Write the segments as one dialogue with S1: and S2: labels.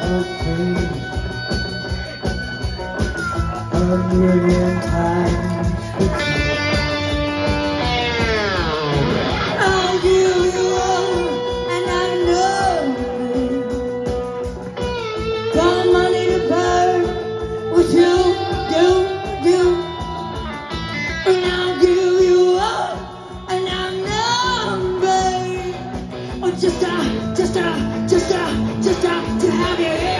S1: a million times. to have your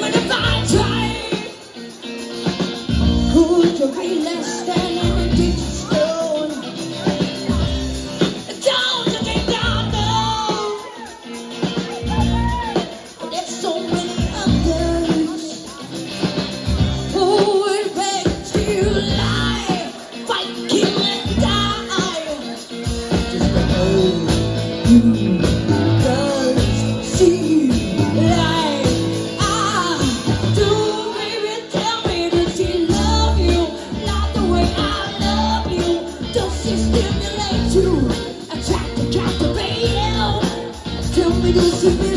S1: demon of time. príncipe.